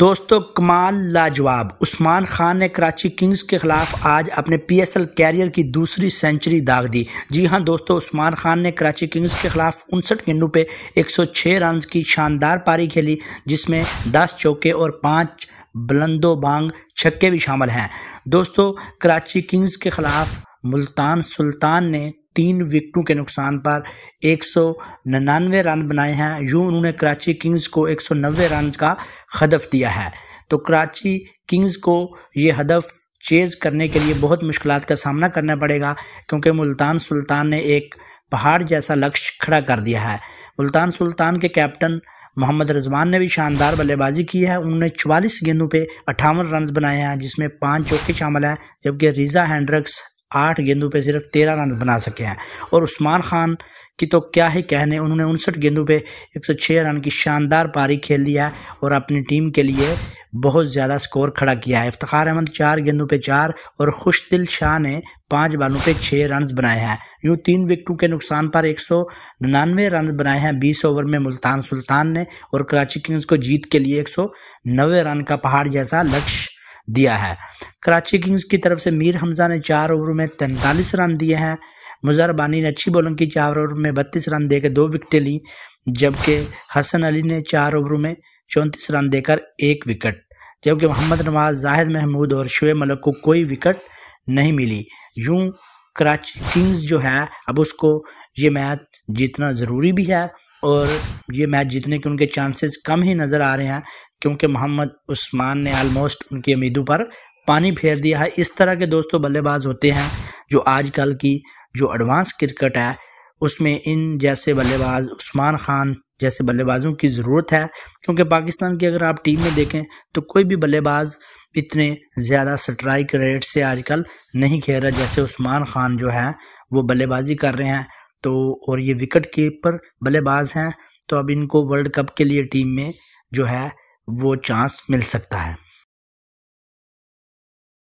دوستو، کمال لاجواب۔ عثمان خان نے کراچی کنگز کے خلاف آج اپنے پی ایس ایل کیریئر کی دوسری سینچری داغ دی۔ جی ہاں دوستو، عثمان خان نے کراچی کنگز کے خلاف انسٹھ گنڈوں پہ ایک سو چھ رنز کی شاندار پاری کھیلی، جس میں دس چوکے اور پانچ بلندو بانگ چھکے بھی شامل ہیں۔ دوستو، کراچی کنگز کے خلاف ملتان سلطان نے تین وکٹوں کے نقصان پر ایک سو ننانوے رن بنائے ہیں۔ یوں انہوں نے کراچی کنگز کو ایک سو نوے رنز کا ہدف دیا ہے۔ تو کراچی کنگز کو یہ ہدف چیز کرنے کے لیے بہت مشکلات کا سامنا کرنا پڑے گا، کیونکہ ملتان سلطان نے ایک پہاڑ جیسا لکش کھڑا کر دیا ہے۔ ملتان سلطان کے کیپٹن محمد رضوان نے بھی شاندار بلے بازی کی ہے۔ انہوں نے چوالیس گیندوں پہ اٹھاون رنز بنائے ہیں، جس میں پانچ چوکے شامل ہیں، جبکہ ریزا ہینڈرکس آٹھ گیندوں پہ صرف تیرہ رن بنا سکے ہیں۔ اور عثمان خان کی تو کیا ہی کہنے، انہوں نے انسٹھ گیندوں پہ ایک سو چھ رن کی شاندار پاری کھیل دیا ہے اور اپنی ٹیم کے لیے بہت زیادہ سکور کھڑا کیا ہے۔ افتخار احمد چار گیندوں پہ چار اور خوش دل شاہ نے پانچ بالوں پہ چھ رنز بنائے ہیں۔ یوں تین وکٹوں کے نقصان پر ایک سو ننانوے رنز بنائے ہیں۔ بیس اوور میں ملتان سلطان نے اور کراچی کنگز کو جیت کے لیے ایک سو نوے رن کا پہاڑ جیسا لکش دیا ہے۔ کراچی کنگز کی طرف سے میر حمزہ نے چار اوور میں تینتالیس رن دیے ہیں۔ مظہر بانی نے اچھی بولنگ کی چار اوور میں بتیس رن دے کے دو وکٹیں لی جبکہ حسن علی نے چار اووروں میں چونتیس رن دے کر ایک وکٹ جبکہ محمد نواز، زاہد محمود اور شعیب ملک کو کوئی وکٹ نہیں ملی۔ یوں کراچی کنگز جو ہے اب اس کو یہ میچ جیتنا ضروری بھی ہے اور یہ میچ جیتنے کے ان کے چانسز کم ہی نظر آ رہے ہیں۔ کیونکہ محمد عثمان نے آلموسٹ ان کی امیدوں پر پانی پھیر دیا ہے۔ اس طرح کے دوستوں بلے باز ہوتے ہیں جو آج کل کی جو ایڈوانس کرکٹ ہے، اس میں ان جیسے بلے باز، عثمان خان جیسے بلے بازوں کی ضرورت ہے۔ کیونکہ پاکستان کی اگر آپ ٹیم میں دیکھیں تو کوئی بھی بلے باز اتنے زیادہ سٹرائک ریٹ سے آج کل نہیں کھیل رہا، جیسے عثمان خان جو ہے وہ بلے بازی کر رہے ہیں۔ تو اور یہ وکٹ کیپر بلے باز ہیں۔ تو اب ان کو ورلڈ کپ کے لیے ٹیم میں جو ہے وہ چانس مل سکتا ہے۔